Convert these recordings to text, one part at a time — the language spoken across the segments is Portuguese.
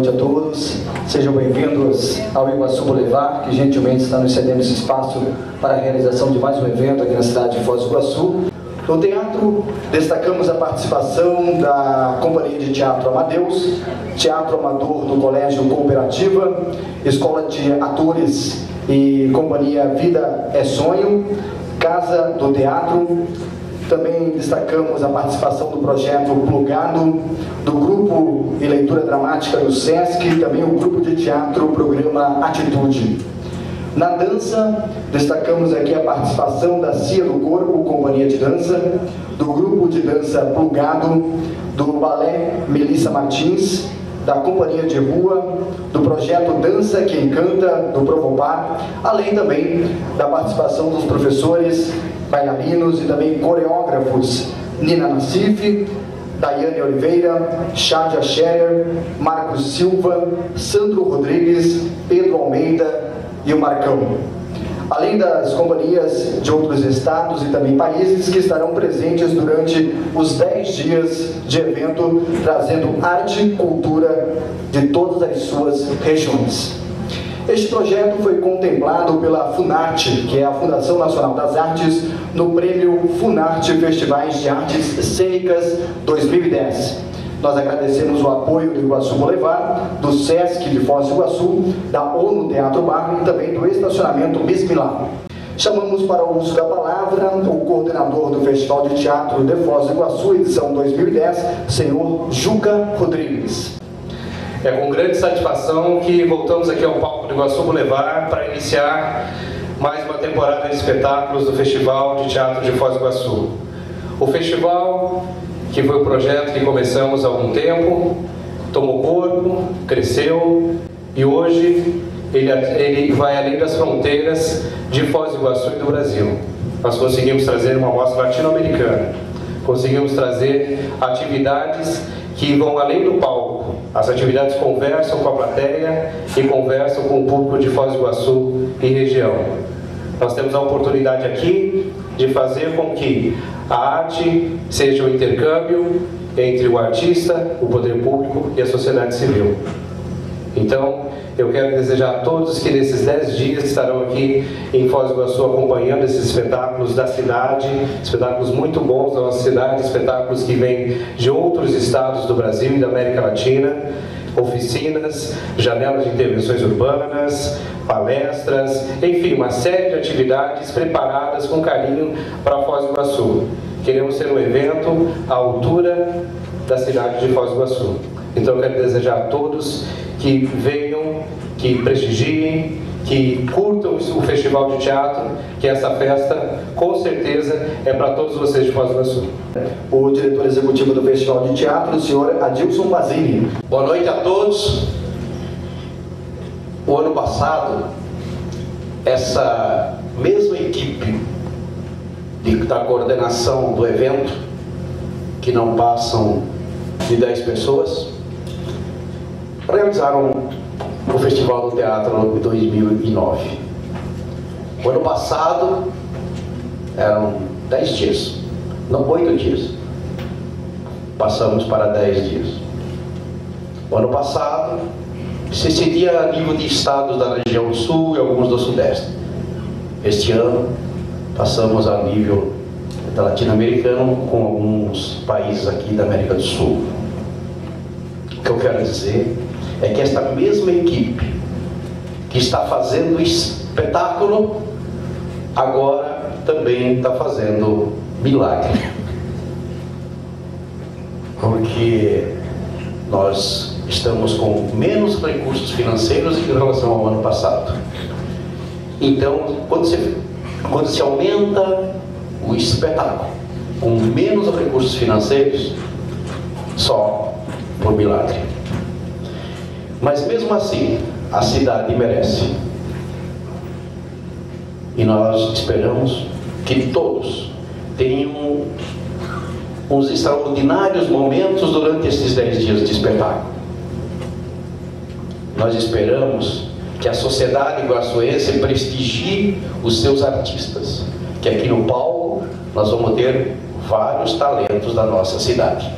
noite a todos. Sejam bem-vindos ao Iguaçu Boulevard, que gentilmente está nos cedendo esse espaço para a realização de mais um evento aqui na cidade de Foz do Iguaçu. No teatro, destacamos a participação da Companhia de Teatro Amadeus, Teatro Amador do Colégio Cooperativa, Escola de Atores e Companhia Vida é Sonho, Casa do Teatro, também destacamos a participação do projeto Plugado, do grupo e leitura dramática do SESC e também o grupo de teatro programa Atitude. Na dança, destacamos aqui a participação da Cia do Corpo, Companhia de Dança, do grupo de dança Plugado, do balé Melissa Martins, da Companhia de Rua, do projeto Dança que Encanta, do Provopar, além também da participação dos professores, bailarinos e também coreógrafos Nina Nassif, Daiane Oliveira, Shadia Scherer, Marcos Silva, Sandro Rodrigues, Pedro Almeida e o Marcão além das companhias de outros estados e também países que estarão presentes durante os 10 dias de evento, trazendo arte e cultura de todas as suas regiões. Este projeto foi contemplado pela FUNARTE, que é a Fundação Nacional das Artes, no prêmio FUNARTE Festivais de Artes Cênicas 2010. Nós agradecemos o apoio do Iguaçu Boulevard, do SESC de Foz do Iguaçu, da ONU Teatro Bar e também do estacionamento Bismillah. Chamamos para o uso da palavra o coordenador do Festival de Teatro de Foz do Iguaçu, edição 2010, senhor Juca Rodrigues. É com grande satisfação que voltamos aqui ao palco do Iguaçu Boulevard para iniciar mais uma temporada de espetáculos do Festival de Teatro de Foz do Iguaçu. O festival que foi um projeto que começamos há algum tempo, tomou corpo, cresceu e hoje ele, ele vai além das fronteiras de Foz do Iguaçu e do Brasil. Nós conseguimos trazer uma mostra latino-americana, conseguimos trazer atividades que vão além do palco. As atividades conversam com a plateia e conversam com o público de Foz do Iguaçu e região. Nós temos a oportunidade aqui de fazer com que a arte seja um intercâmbio entre o artista, o poder público e a sociedade civil. Então, eu quero desejar a todos que nesses 10 dias estarão aqui em Foz do Iguaçu acompanhando esses espetáculos da cidade, espetáculos muito bons da nossa cidade, espetáculos que vêm de outros estados do Brasil e da América Latina, oficinas, janelas de intervenções urbanas, palestras, enfim, uma série de atividades preparadas com carinho para Foz do Iguaçu. Queremos ser um evento à altura da cidade de Foz do Iguaçu. Então eu quero desejar a todos que venham, que prestigiem, que curtam o Festival de Teatro, que essa festa, com certeza, é para todos vocês de Foz do Iguaçu. O diretor executivo do Festival de Teatro, o senhor Adilson Basini. Boa noite a todos. O ano passado, essa mesma equipe de, da coordenação do evento, que não passam de 10 pessoas, realizaram o Festival do Teatro em 2009. O ano passado eram 10 dias, não 8 dias. Passamos para 10 dias. O ano passado se decidia a nível de estados da região sul e alguns do sudeste. Este ano, passamos a nível latino-americano com alguns países aqui da América do Sul. O que eu quero dizer é que esta mesma equipe que está fazendo espetáculo, agora também está fazendo milagre. Porque nós estamos com menos recursos financeiros em relação ao ano passado. Então, quando se, quando se aumenta o espetáculo com menos recursos financeiros, só por milagre. Mas mesmo assim, a cidade merece. E nós esperamos que todos tenham uns extraordinários momentos durante esses dez dias de espetáculo. Nós esperamos que a sociedade iguaçuense prestigie os seus artistas, que aqui no palco nós vamos ter vários talentos da nossa cidade.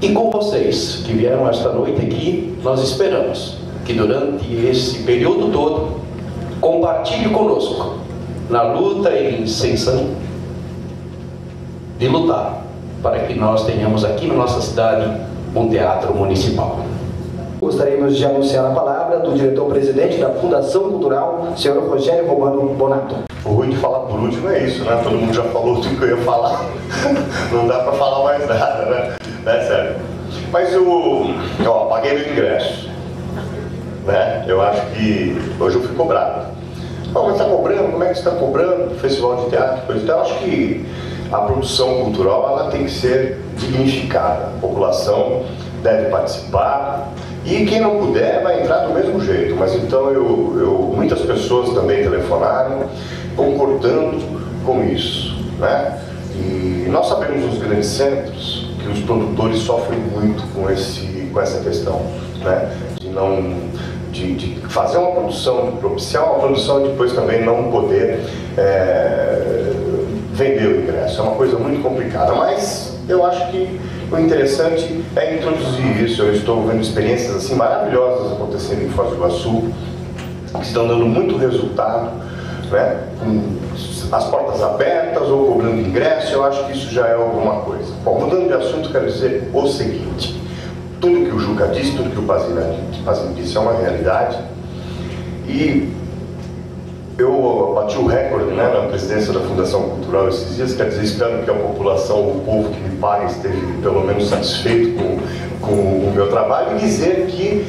E com vocês que vieram esta noite aqui, nós esperamos que durante esse período todo compartilhe conosco na luta e intenção de lutar para que nós tenhamos aqui na nossa cidade um teatro municipal. Gostaríamos de anunciar a palavra do diretor-presidente da Fundação Cultural, senhor Rogério Romano Bonato. O ruim de falar por último é isso, né? Todo mundo já falou tudo que eu ia falar. Não dá para falar mais nada, né? É sério. Mas eu, ó, paguei meu ingresso. Né? Eu acho que hoje eu fui cobrado. Oh, mas está cobrando? Como é que está cobrando? Festival de teatro, coisa Então, eu acho que a produção cultural ela tem que ser dignificada. A população deve participar e quem não puder vai entrar do mesmo jeito. Mas então eu, eu muitas pessoas também telefonaram concordando com isso, né? E nós sabemos nos grandes centros que os produtores sofrem muito com esse com essa questão, né? De não de, de fazer uma produção, propiciar uma produção e depois também não poder é, vender o ingresso. É uma coisa muito complicada, mas eu acho que o interessante é introduzir isso. Eu estou vendo experiências assim maravilhosas acontecendo em Foz do Iguaçu, que estão dando muito resultado, né? com as portas abertas ou cobrando ingresso, eu acho que isso já é alguma coisa. Bom, mudando de assunto, quero dizer o seguinte: tudo que o Juca disse, tudo que o Pazini disse é uma realidade. E eu bati o recorde né, na presidência da Fundação Cultural esses dias, quer dizer, espero que a população, o povo que me paga esteja pelo menos satisfeito com, com o meu trabalho e dizer que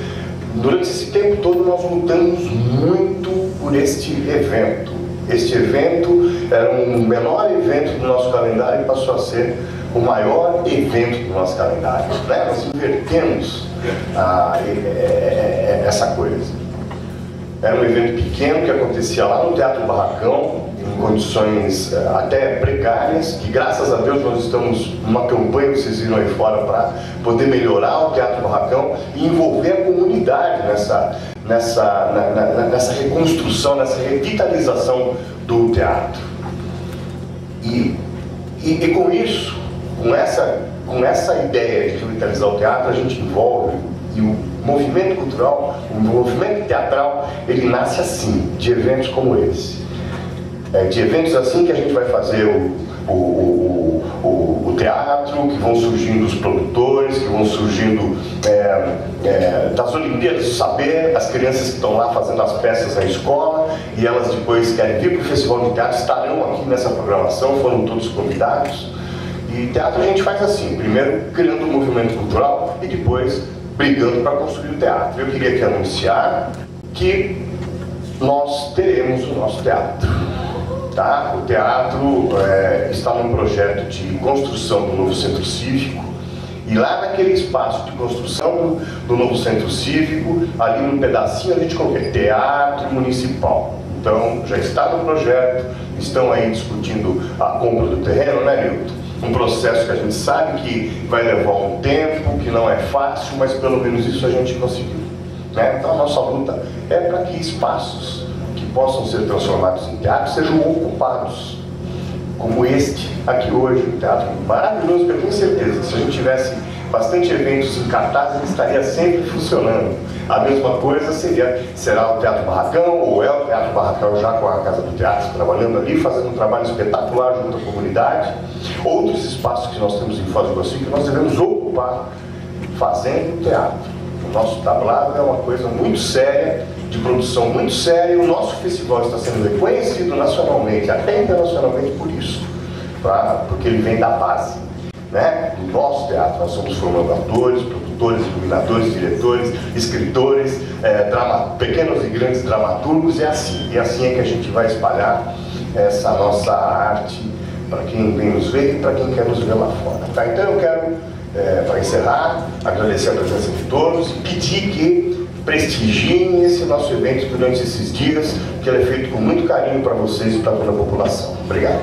durante esse tempo todo nós lutamos muito por este evento. Este evento era um menor evento do nosso calendário e passou a ser o maior evento do nosso calendário. Né? Nós invertemos ah, essa. Era um evento pequeno que acontecia lá no Teatro Barracão, em condições uh, até precárias, que graças a Deus nós estamos numa campanha vocês viram aí fora para poder melhorar o Teatro Barracão e envolver a comunidade nessa, nessa, na, na, nessa reconstrução, nessa revitalização do teatro. E, e, e com isso, com essa, com essa ideia de revitalizar o teatro, a gente envolve e o movimento cultural, o movimento teatral, ele nasce assim, de eventos como esse. É, de eventos assim que a gente vai fazer o, o, o, o, teatro, que vão surgindo os produtores, que vão surgindo é, é, das Olimpíadas do Saber, as crianças que estão lá fazendo as peças na escola e elas depois querem vir para o Festival de Teatro, estarão aqui nessa programação, foram todos convidados. E teatro a gente faz assim, primeiro criando um movimento cultural e depois brigando para construir o teatro. Eu queria aqui anunciar que nós teremos o nosso teatro. Tá? O teatro é, está num projeto de construção do novo centro cívico e lá naquele espaço de construção do, novo centro cívico, ali num pedacinho a gente coloquei teatro municipal. Então já está no projeto, estão aí discutindo a compra do terreno, né, Nilton? Um processo que a gente sabe que vai levar um tempo, que não é fácil, mas pelo menos isso a gente conseguiu. Né? Então a nossa luta é para que espaços que possam ser transformados em teatro sejam ocupados, como este aqui hoje, um teatro maravilhoso, que eu tenho certeza que se a gente tivesse bastante eventos em cartaz, ele estaria sempre funcionando. A mesma coisa seria, será o Teatro Barracão, ou é o Teatro Barracão já com a Casa do Teatro, trabalhando ali, fazendo um trabalho espetacular junto à comunidade. Outros espaços que nós temos em Foz do Iguaçu que nós devemos ocupar fazendo teatro. O nosso tablado é uma coisa muito séria, de produção muito séria, e o nosso festival está sendo reconhecido nacionalmente, até internacionalmente por isso, pra, porque ele vem da base né, do nosso teatro. Nós somos formando atores, produtores, iluminadores, diretores, escritores, é, drama, pequenos e grandes dramaturgos, e assim. E assim é que a gente vai espalhar essa nossa arte para quem vem nos ver e para quem quer nos ver lá fora. Tá? Então eu quero, é, para encerrar, agradecer a presença de todos e pedir que prestigiem esse nosso evento durante esses dias, que ele é feito com muito carinho para vocês e para toda a população. Obrigado.